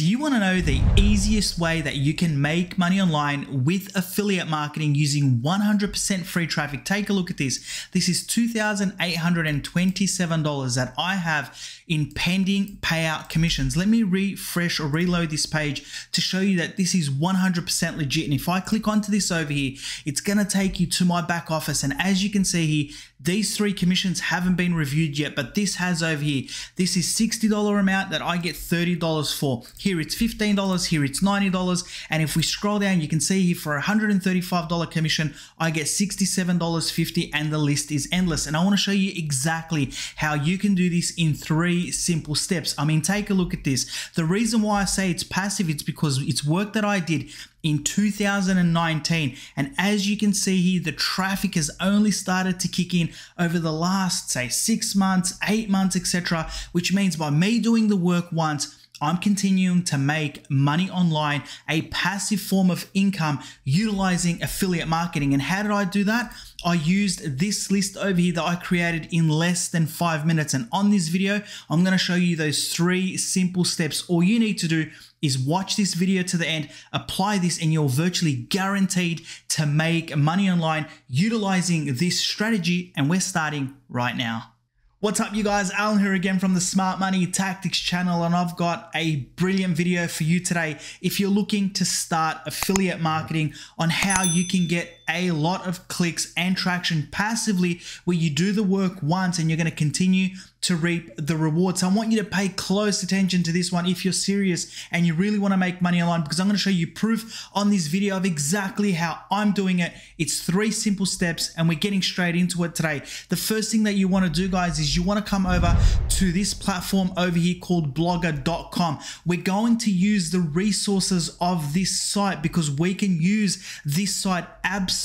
Do you want to know the easiest way that you can make money online with affiliate marketing using 100% free traffic? Take a look at this. This is $2,827 that I have in pending payout commissions. Let me refresh or reload this page to show you that this is 100% legit. And if I click onto this over here, it's going to take you to my back office. And as you can see here, these three commissions haven't been reviewed yet, but this has over here. This is $60 amount that I get $30 for. Here it's $15, here it's $90. And if we scroll down, you can see here for $135 commission, I get $67.50 and the list is endless. And I wanna show you exactly how you can do this in three simple steps. I mean, take a look at this. The reason why I say it's passive, it's because it's work that I did in 2019. And as you can see here, the traffic has only started to kick in over the last, say, six months, eight months, etc. Which means by me doing the work once, I'm continuing to make money online, a passive form of income utilizing affiliate marketing. And how did I do that? I used this list over here that I created in less than five minutes. And on this video, I'm going to show you those three simple steps. All you need to do is watch this video to the end, apply this, and you're virtually guaranteed to make money online utilizing this strategy. And we're starting right now. What's up you guys, Alen here again from the Smart Money Tactics channel and I've got a brilliant video for you today if you're looking to start affiliate marketing on how you can get a lot of clicks and traction passively where you do the work once and you're going to continue to reap the rewards. So I want you to pay close attention to this one if you're serious and you really want to make money online because I'm going to show you proof on this video of exactly how I'm doing it. It's three simple steps and we're getting straight into it today. The first thing that you want to do guys is you want to come over to this platform over here called blogger.com. We're going to use the resources of this site because we can use this site absolutely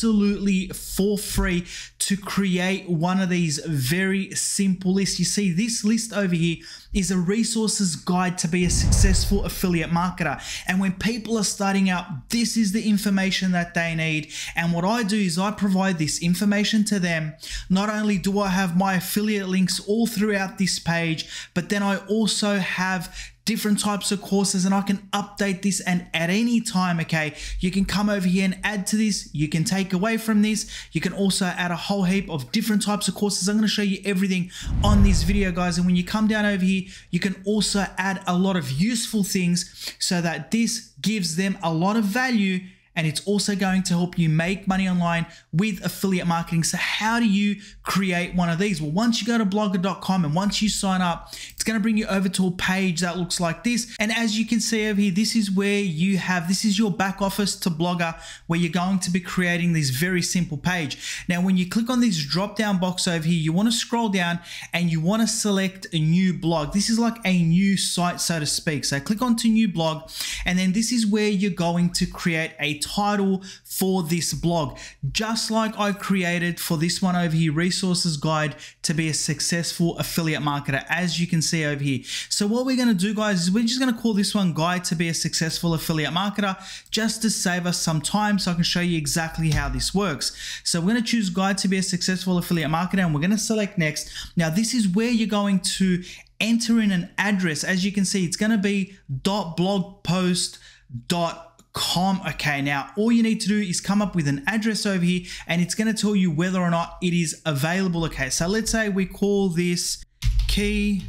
for free to create one of these very simple lists. You see, this list over here is a resources guide to be a successful affiliate marketer. And when people are starting out, this is the information that they need. And what I do is I provide this information to them. Not only do I have my affiliate links all throughout this page, but then I also have different types of courses and I can update this and at any time, okay, you can come over here and add to this. You can take away from this. You can also add a whole heap of different types of courses. I'm going to show you everything on this video, guys. And when you come down over here, you can also add a lot of useful things so that this gives them a lot of value and it's also going to help you make money online with affiliate marketing. So how do you create one of these? Well, once you go to blogger.com and once you sign up, going to bring you over to a page that looks like this. And as you can see over here, this is where you have, this is your back office to Blogger, where you're going to be creating this very simple page. Now, when you click on this drop down box over here, you want to scroll down and you want to select a new blog. This is like a new site, so to speak. So click onto new blog, and then this is where you're going to create a title for this blog, just like I created for this one over here, resources guide to be a successful affiliate marketer, as you can see over here. So what we're going to do guys is we're just going to call this one guide to be a successful affiliate marketer, just to save us some time so I can show you exactly how this works. So we're going to choose guide to be a successful affiliate marketer and we're going to select next. Now this is where you're going to enter in an address. As you can see, it's going to be .blogspot.com com. Okay, now all you need to do is come up with an address over here and it's going to tell you whether or not it is available. Okay, so let's say we call this key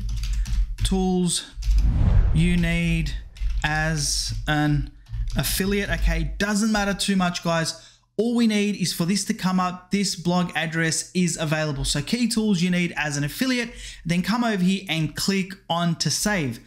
tools you need as an affiliate. Okay, doesn't matter too much, guys. All we need is for this to come up. This blog address is available. So key tools you need as an affiliate, then come over here and click on to save.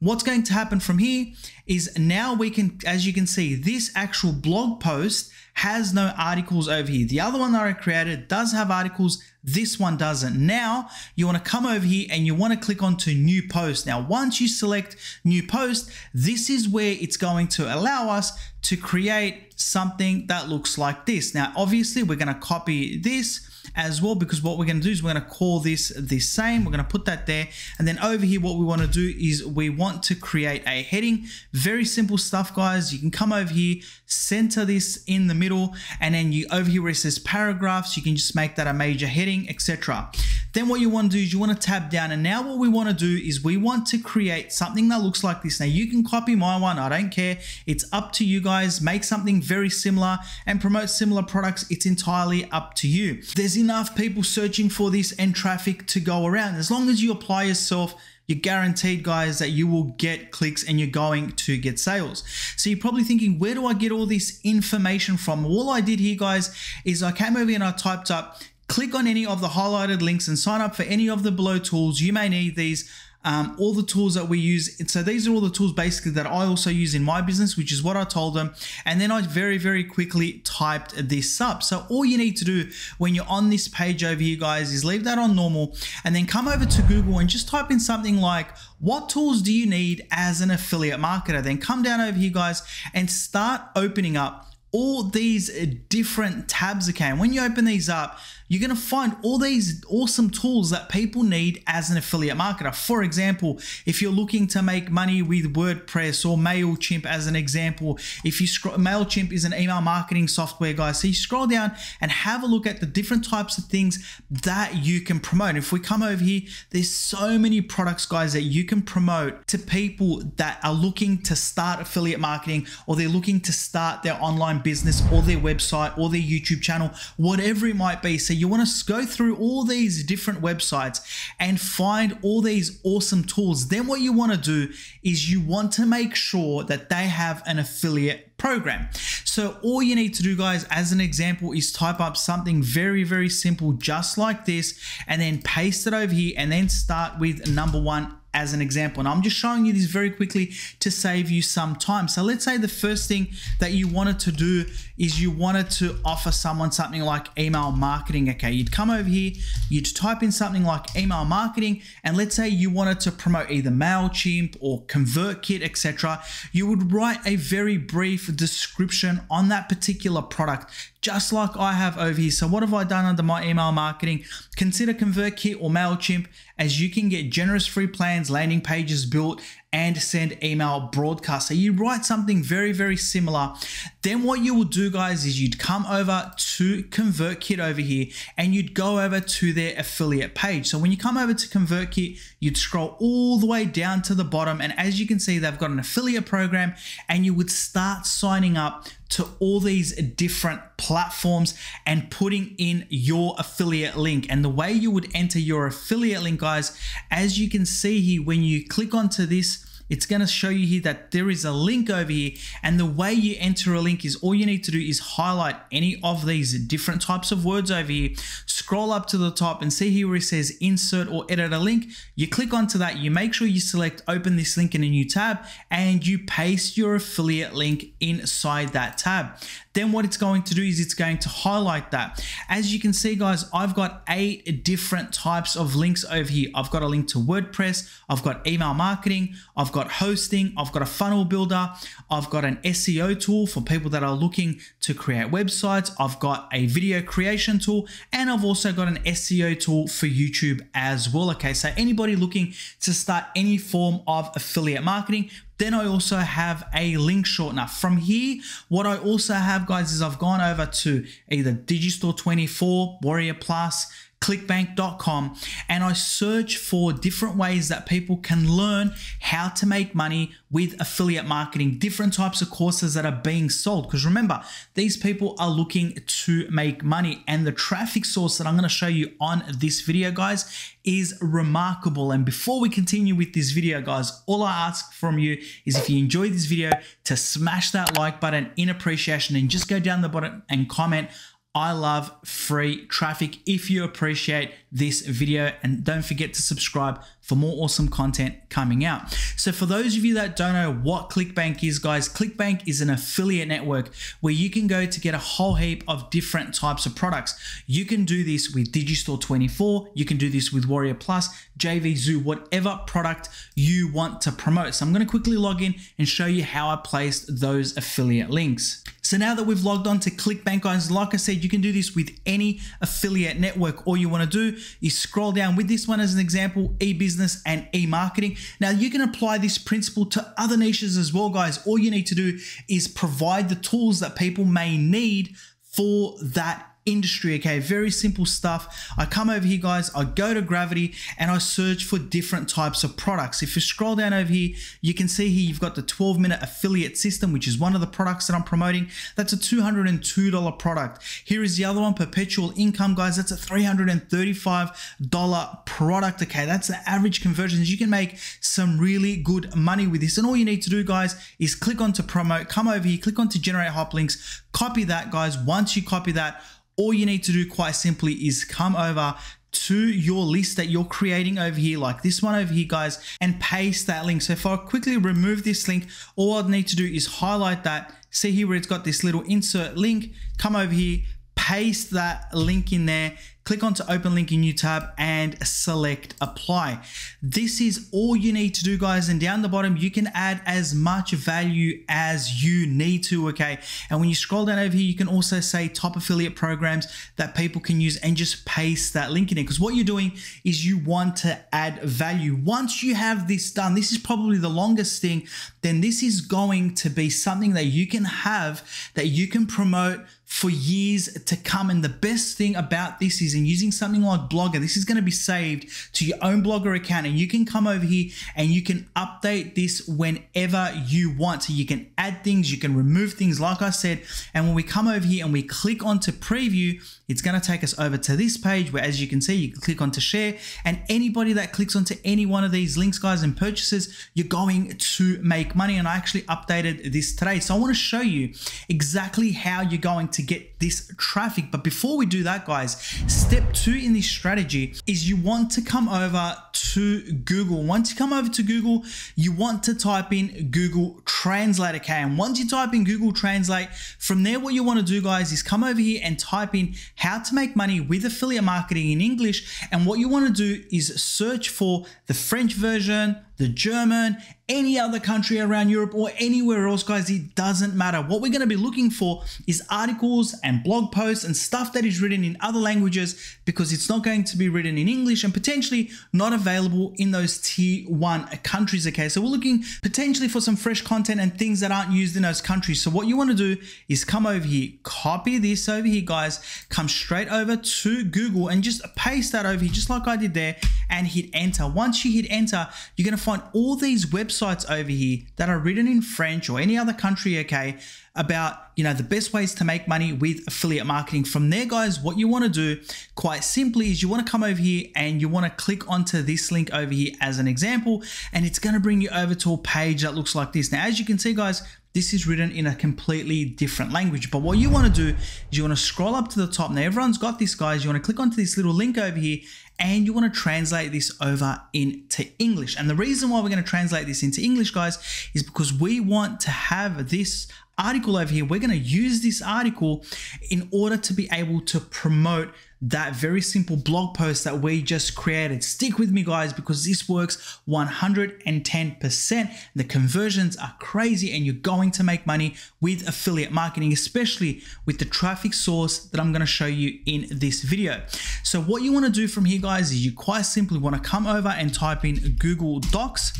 What's going to happen from here is now we can, as you can see, this actual blog post has no articles over here. The other one that I created does have articles. This one doesn't. Now you want to come over here and you want to click onto new post. Now, once you select new post, this is where it's going to allow us to create something that looks like this. Now, obviously we're going to copy this as well because what we're going to do is we're going to call this the same. We're going to put that there. And then over here, what we want to do is we want to create a heading. Very simple stuff, guys. You can come over here, center this in the middle, and then you over here where it says paragraphs, you can just make that a major heading, etc. Then what you want to do is you want to tab down and now what we want to do is we want to create something that looks like this. Now you can copy my one, I don't care. It's up to you guys. Make something very similar and promote similar products. It's entirely up to you. There's enough people searching for this and traffic to go around. As long as you apply yourself you're guaranteed, guys, that you will get clicks and you're going to get sales. So you're probably thinking, where do I get all this information from? All I did here, guys, is I came over and I typed up, click on any of the highlighted links and sign up for any of the below tools. You may need these um, all the tools that we use. So these are all the tools basically that I also use in my business, which is what I told them. And then I very, very quickly typed this up. So all you need to do when you're on this page over here, guys, is leave that on normal and then come over to Google and just type in something like, what tools do you need as an affiliate marketer? Then come down over here, guys, and start opening up all these different tabs again. When you open these up, you're going to find all these awesome tools that people need as an affiliate marketer. For example, if you're looking to make money with WordPress or MailChimp as an example, if you scroll, MailChimp is an email marketing software, guys. So you scroll down and have a look at the different types of things that you can promote. If we come over here, there's so many products, guys, that you can promote to people that are looking to start affiliate marketing or they're looking to start their online business or their website or their YouTube channel, whatever it might be. So you want to go through all these different websites and find all these awesome tools. Then what you want to do is you want to make sure that they have an affiliate program. So all you need to do guys as an example is type up something very very simple just like this and then paste it over here and then start with number one as an example. And I'm just showing you this very quickly to save you some time. So let's say the first thing that you wanted to do is you wanted to offer someone something like email marketing. Okay, you'd come over here, you'd type in something like email marketing, and let's say you wanted to promote either MailChimp or ConvertKit, etc. You would write a very brief description on that particular product just like I have over here. So what have I done under my email marketing? Consider ConvertKit or MailChimp as you can get generous free plans, landing pages built, and send email broadcasts. So you write something very, very similar. Then what you will do, guys, is you'd come over to ConvertKit over here and you'd go over to their affiliate page. So when you come over to ConvertKit, you'd scroll all the way down to the bottom. And as you can see, they've got an affiliate program and you would start signing up to all these different platforms and putting in your affiliate link. And the way you would enter your affiliate link, guys, as you can see here, when you click onto this, it's going to show you here that there is a link over here and the way you enter a link is all you need to do is highlight any of these different types of words over here scroll up to the top and see here where it says insert or edit a link you click onto that you make sure you select open this link in a new tab and you paste your affiliate link inside that tab then what it's going to do is it's going to highlight that. As you can see, guys, I've got eight different types of links over here. I've got a link to WordPress, I've got email marketing, I've got hosting, I've got a funnel builder, I've got an SEO tool for people that are looking to create websites, I've got a video creation tool, and I've also got an SEO tool for YouTube as well. Okay, so anybody looking to start any form of affiliate marketing, then I also have a link shortener. From here, what I also have, guys, is I've gone over to either Digistore 24, Warrior Plus, clickbank.com and I search for different ways that people can learn how to make money with affiliate marketing, different types of courses that are being sold. Because remember, these people are looking to make money, and the traffic source that I'm going to show you on this video, guys, is remarkable. And before we continue with this video, guys, all I ask from you is if you enjoyed this video to smash that like button in appreciation and just go down the bottom and comment I love free traffic if you appreciate this video and don't forget to subscribe for more awesome content coming out. So for those of you that don't know what ClickBank is guys, ClickBank is an affiliate network where you can go to get a whole heap of different types of products. You can do this with Digistore 24, you can do this with Warrior Plus, JVZoo, whatever product you want to promote. So I'm going to quickly log in and show you how I placed those affiliate links. So now that we've logged on to ClickBank, guys, like I said, you can do this with any affiliate network. All you want to do is scroll down with this one as an example, e-business and e-marketing. Now you can apply this principle to other niches as well, guys. All you need to do is provide the tools that people may need for that industry. Okay, very simple stuff. I come over here, guys, I go to Gravity and I search for different types of products. If you scroll down over here, you can see here you've got the 12 minute affiliate system, which is one of the products that I'm promoting. That's a $202 product. Here is the other one, perpetual income, guys. That's a $335 product. Okay, that's the average conversions. You can make some really good money with this. And all you need to do, guys, is click on to promote, come over here, click on to generate hyperlinks, copy that, guys. Once you copy that, all you need to do quite simply is come over to your list that you're creating over here, like this one over here, guys, and paste that link. So if I quickly remove this link, all I'd need to do is highlight that. See here where it's got this little insert link, come over here, paste that link in there, click on to open link in new tab and select apply. This is all you need to do guys and down the bottom you can add as much value as you need to okay and when you scroll down over here you can also say top affiliate programs that people can use and just paste that link in it because what you're doing is you want to add value. Once you have this done this is probably the longest thing then this is going to be something that you can have that you can promote for years to come. And the best thing about this is in using something like Blogger, this is going to be saved to your own Blogger account and you can come over here and you can update this whenever you want. So you can add things, you can remove things, like I said. And when we come over here and we click onto preview, it's going to take us over to this page where, as you can see, you can click on to share. And anybody that clicks onto any one of these links, guys, and purchases, you're going to make money. And I actually updated this today. So I want to show you exactly how you're going to get this traffic. But before we do that, guys, step two in this strategy is you want to come over to Google. Once you come over to Google, you want to type in Google Translate, okay? And once you type in Google Translate, from there, what you want to do, guys, is come over here and type in how to make money with affiliate marketing in English. And what you want to do is search for the French version, the German, any other country around Europe or anywhere else, guys, it doesn't matter. What we're going to be looking for is articles and blog posts and stuff that is written in other languages because it's not going to be written in English and potentially not available in those tier one countries. Okay, so we're looking potentially for some fresh content and things that aren't used in those countries. So what you want to do is come over here, copy this over here, guys, come straight over to Google and just paste that over here, just like I did there, and hit enter. Once you hit enter, you're going to find all these websites over here that are written in French or any other country, okay, about, you know, the best ways to make money with affiliate marketing. From there, guys, what you want to do quite simply is you want to come over here and you want to click onto this link over here as an example, and it's going to bring you over to a page that looks like this. Now, as you can see, guys, this is written in a completely different language. But what you want to do is you want to scroll up to the top. Now, everyone's got this, guys. You want to click onto this little link over here and you want to translate this over into English. And the reason why we're going to translate this into English, guys, is because we want to have this article over here. We're going to use this article in order to be able to promote that very simple blog post that we just created. Stick with me, guys, because this works 110%. The conversions are crazy, and you're going to make money with affiliate marketing, especially with the traffic source that I'm going to show you in this video. So, what you want to do from here, guys, is you quite simply want to come over and type in Google Docs.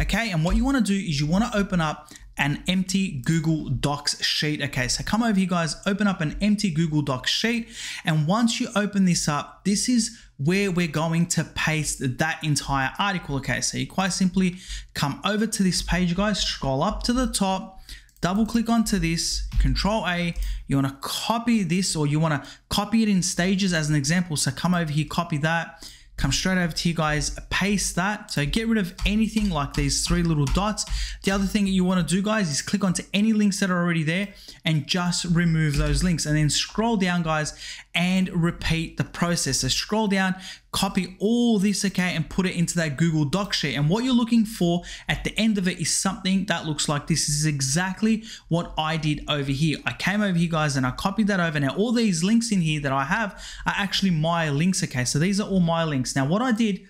Okay, and what you want to do is you want to open up an empty Google Docs sheet. Okay, so come over here, guys, open up an empty Google Docs sheet. And once you open this up, this is where we're going to paste that entire article. Okay, so you quite simply come over to this page, guys, scroll up to the top, double click onto this, control A, you wanna copy this or you wanna copy it in stages as an example. So come over here, copy that come straight over to you guys, paste that. So get rid of anything like these three little dots. The other thing that you want to do guys is click onto any links that are already there and just remove those links and then scroll down guys and repeat the process. So scroll down, copy all this, okay, and put it into that Google Doc sheet. And what you're looking for at the end of it is something that looks like this. this is exactly what I did over here. I came over here, guys, and I copied that over. Now, all these links in here that I have are actually my links, okay? So these are all my links. Now, what I did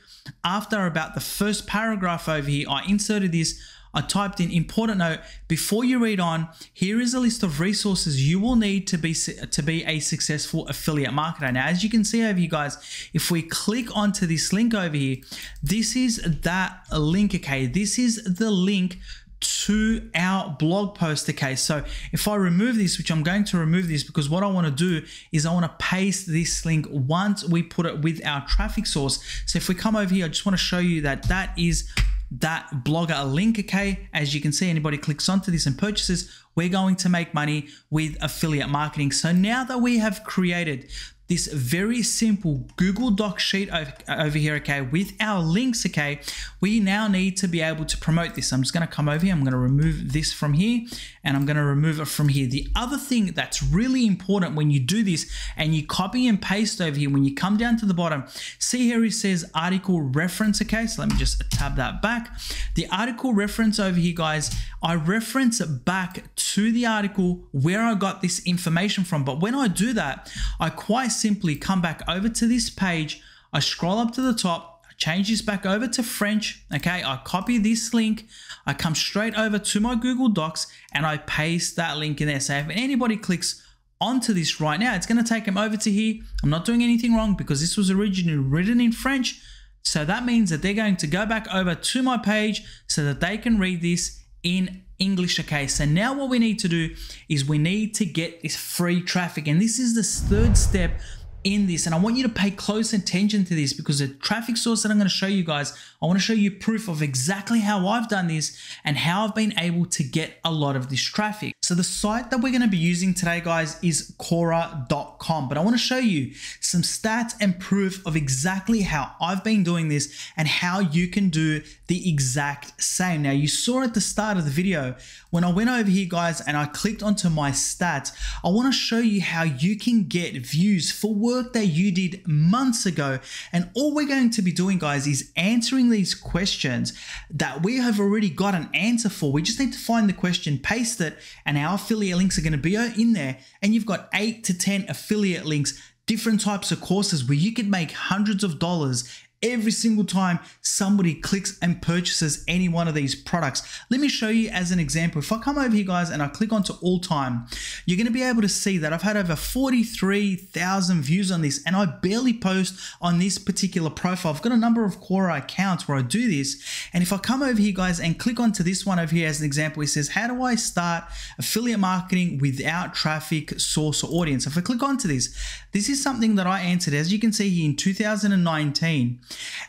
after about the first paragraph over here, I inserted this I typed in important note before you read on. Here is a list of resources you will need to be to be a successful affiliate marketer. Now, as you can see over here, guys, if we click onto this link over here, this is that link. Okay, this is the link to our blog post. Okay, so if I remove this, which I'm going to remove this because what I want to do is I want to paste this link once we put it with our traffic source. So if we come over here, I just want to show you that that is that blogger link. Okay, as you can see, anybody clicks onto this and purchases, we're going to make money with affiliate marketing. So now that we have created this very simple Google Doc sheet over here, okay, with our links, okay, we now need to be able to promote this. I'm just gonna come over here, I'm gonna remove this from here, and I'm gonna remove it from here. The other thing that's really important when you do this and you copy and paste over here, when you come down to the bottom, see here it says article reference, okay, so let me just tab that back. The article reference over here, guys, I reference it back to the article where I got this information from, but when I do that, I quite simply come back over to this page, I scroll up to the top, I change this back over to French, okay? I copy this link, I come straight over to my Google Docs and I paste that link in there. So if anybody clicks onto this right now, it's gonna take them over to here. I'm not doing anything wrong because this was originally written in French. So that means that they're going to go back over to my page so that they can read this in English. Okay, so now what we need to do is we need to get this free traffic. And this is the third step in this and I want you to pay close attention to this because the traffic source that I'm going to show you guys, I want to show you proof of exactly how I've done this and how I've been able to get a lot of this traffic. So the site that we're going to be using today guys is Quora.com but I want to show you some stats and proof of exactly how I've been doing this and how you can do the exact same. Now you saw at the start of the video when I went over here guys and I clicked onto my stats, I want to show you how you can get views for work that you did months ago. And all we're going to be doing guys is answering these questions that we have already got an answer for. We just need to find the question, paste it, and our affiliate links are going to be in there. And you've got eight to 10 affiliate links different types of courses where you could make hundreds of dollars every single time somebody clicks and purchases any one of these products. Let me show you as an example. If I come over here, guys, and I click onto all time, you're going to be able to see that I've had over 43,000 views on this, and I barely post on this particular profile. I've got a number of Quora accounts where I do this. And if I come over here, guys, and click onto this one over here as an example, it says, How do I start affiliate marketing without traffic source or audience? If I click onto this, this is something that I answered, as you can see here in 2019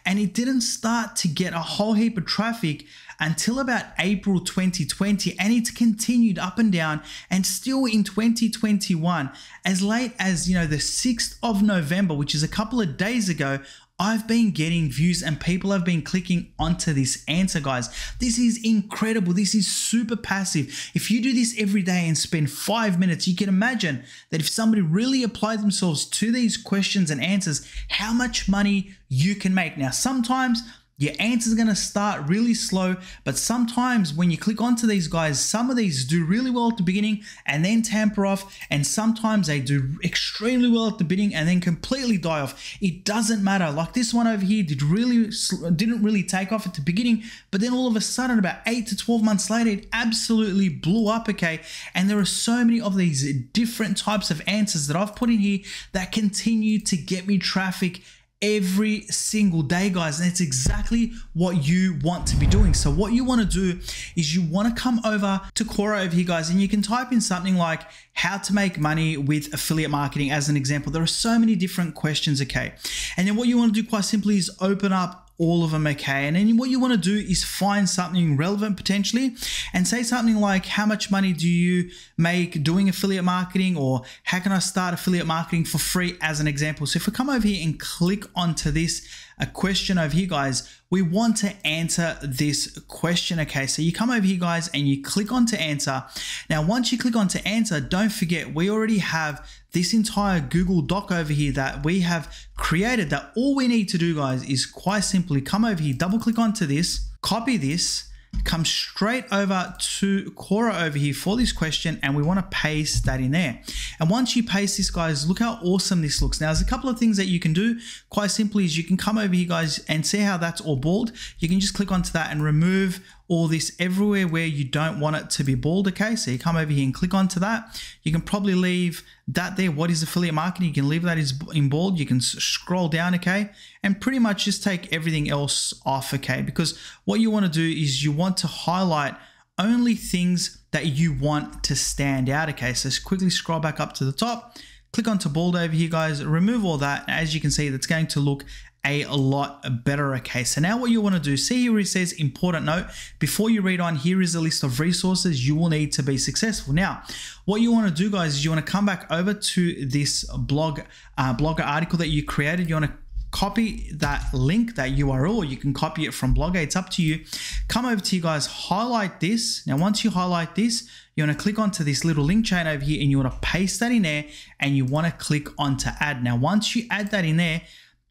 and it didn't start to get a whole heap of traffic until about April 2020 and it continued up and down and still in 2021 as late as you know the 6th of November which is a couple of days ago I've been getting views and people have been clicking onto this answer, guys. This is incredible. This is super passive. If you do this every day and spend five minutes, you can imagine that if somebody really applied themselves to these questions and answers, how much money you can make. Now, sometimes your answer is going to start really slow, but sometimes when you click onto these guys, some of these do really well at the beginning and then tamper off, and sometimes they do extremely well at the beginning and then completely die off. It doesn't matter. Like this one over here did really didn't really take off at the beginning, but then all of a sudden, about eight to 12 months later, it absolutely blew up, okay? And there are so many of these different types of answers that I've put in here that continue to get me traffic every single day, guys. And it's exactly what you want to be doing. So what you want to do is you want to come over to Quora over here, guys, and you can type in something like how to make money with affiliate marketing as an example. There are so many different questions, okay? And then what you want to do quite simply is open up all of them okay. And then what you want to do is find something relevant potentially and say something like, how much money do you make doing affiliate marketing or how can I start affiliate marketing for free as an example. So if we come over here and click onto this a question over here, guys, we want to answer this question. Okay, so you come over here, guys, and you click on to answer. Now, once you click on to answer, don't forget, we already have this entire Google Doc over here that we have created that all we need to do, guys, is quite simply come over here, double click onto this, copy this, come straight over to Quora over here for this question and we want to paste that in there. And once you paste this guys, look how awesome this looks. Now there's a couple of things that you can do quite simply is you can come over here guys and see how that's all bald. You can just click onto that and remove all this everywhere where you don't want it to be bald. Okay, so you come over here and click onto that. You can probably leave that there. What is affiliate marketing? You can leave that in bold. You can scroll down, okay, and pretty much just take everything else off, okay, because what you want to do is you want to highlight only things that you want to stand out. Okay, so quickly scroll back up to the top, click onto bold over here, guys, remove all that. As you can see, that's going to look a lot better. Okay, so now what you want to do, see here it says important note. Before you read on, here is a list of resources you will need to be successful. Now, what you want to do, guys, is you want to come back over to this blog, uh, blogger article that you created. You want to copy that link, that URL, you can copy it from Blogger. It's up to you. Come over to you guys, highlight this. Now, once you highlight this, you want to click onto this little link chain over here and you want to paste that in there and you want to click onto add. Now, once you add that in there,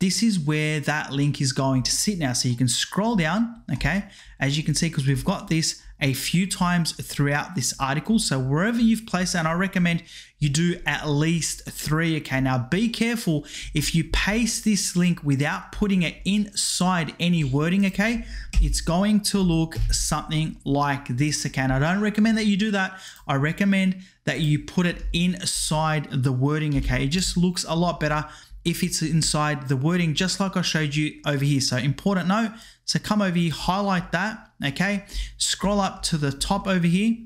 this is where that link is going to sit now. So you can scroll down, okay? As you can see, because we've got this a few times throughout this article. So wherever you've placed that, I recommend you do at least three, okay? Now be careful if you paste this link without putting it inside any wording, okay? It's going to look something like this, okay? And I don't recommend that you do that. I recommend that you put it inside the wording, okay? It just looks a lot better if it's inside the wording, just like I showed you over here. So important note, so come over here, highlight that, okay? Scroll up to the top over here,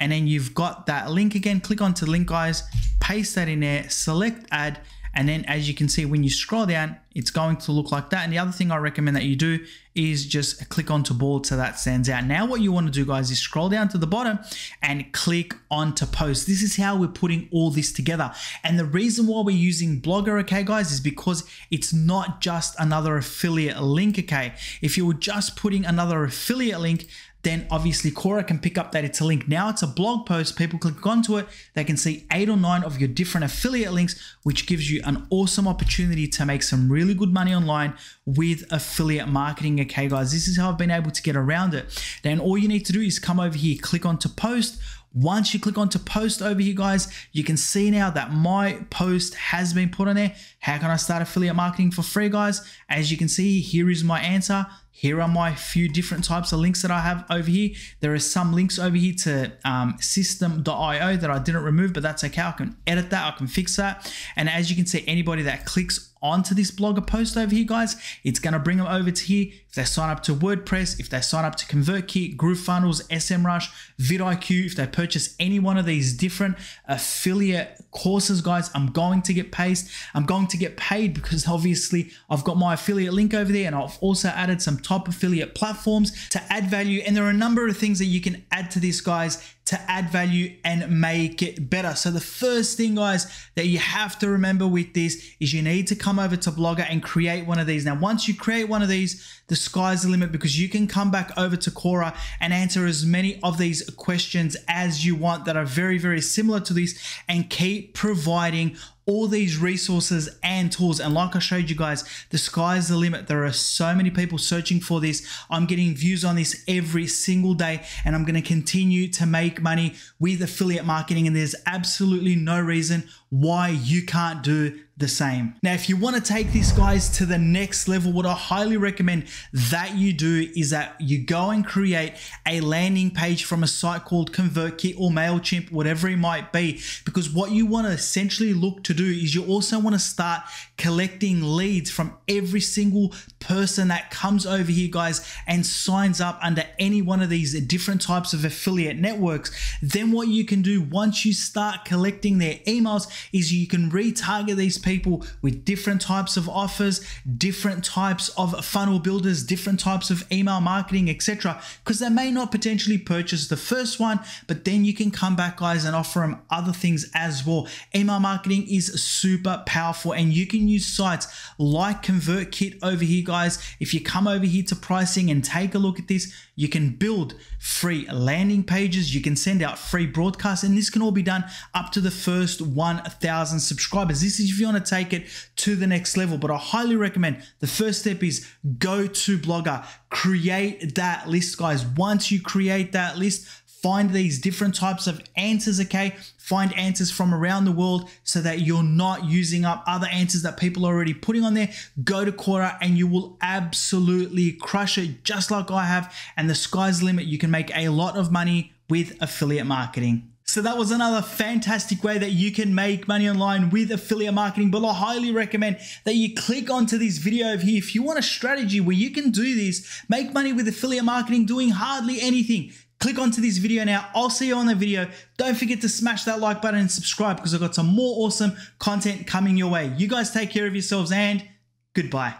and then you've got that link again. Click onto the link, guys, paste that in there, select add, and then as you can see, when you scroll down, it's going to look like that. And the other thing I recommend that you do is just click onto bold so that stands out. Now what you want to do guys is scroll down to the bottom and click onto post. This is how we're putting all this together. And the reason why we're using Blogger, okay guys, is because it's not just another affiliate link, okay? If you were just putting another affiliate link, then obviously Quora can pick up that it's a link. Now it's a blog post. People click onto it. They can see eight or nine of your different affiliate links, which gives you an awesome opportunity to make some really good money online with affiliate marketing. Okay, guys, this is how I've been able to get around it. Then all you need to do is come over here, click onto post. Once you click onto post over here, guys, you can see now that my post has been put on there. How can I start affiliate marketing for free, guys? As you can see, here is my answer. Here are my few different types of links that I have over here. There are some links over here to um, systeme.io that I didn't remove, but that's okay. I can edit that, I can fix that. And as you can see, anybody that clicks onto this blogger post over here, guys, it's going to bring them over to here. If they sign up to WordPress, if they sign up to ConvertKit, GrooveFunnels, SEMrush, vidIQ, if they purchase any one of these different affiliate courses, guys, I'm going to get paid. I'm going to get paid because obviously I've got my affiliate link over there and I've also added some top affiliate platforms to add value. And there are a number of things that you can add to this, guys, to add value and make it better. So the first thing guys that you have to remember with this is you need to come over to Blogger and create one of these. Now, once you create one of these, the sky's the limit because you can come back over to Quora and answer as many of these questions as you want that are very, very similar to this and keep providing all these resources and tools. And like I showed you guys, the sky's the limit. There are so many people searching for this. I'm getting views on this every single day, and I'm going to continue to make money with affiliate marketing. And there's absolutely no reason why you can't do the same. Now, if you want to take these guys to the next level, what I highly recommend that you do is that you go and create a landing page from a site called ConvertKit or MailChimp, whatever it might be. Because what you want to essentially look to do is you also want to start collecting leads from every single person that comes over here, guys, and signs up under any one of these different types of affiliate networks. Then what you can do once you start collecting their emails is you can retarget these people with different types of offers, different types of funnel builders, different types of email marketing, etc. Because they may not potentially purchase the first one, but then you can come back, guys, and offer them other things as well. Email marketing is super powerful, and you can use sites like ConvertKit over here, guys. If you come over here to pricing and take a look at this, you can build free landing pages, you can send out free broadcasts, and this can all be done up to the first 1,000 subscribers. This is if you want to take it to the next level, but I highly recommend the first step is go to Blogger, create that list, guys. Once you create that list, find these different types of answers, okay? Find answers from around the world so that you're not using up other answers that people are already putting on there. Go to Quora and you will absolutely crush it just like I have. And the sky's the limit. You can make a lot of money with affiliate marketing. So that was another fantastic way that you can make money online with affiliate marketing. But I highly recommend that you click onto this video over here. If you want a strategy where you can do this, make money with affiliate marketing doing hardly anything, Click onto this video now. I'll see you on the video. Don't forget to smash that like button and subscribe because I've got some more awesome content coming your way. You guys take care of yourselves and goodbye.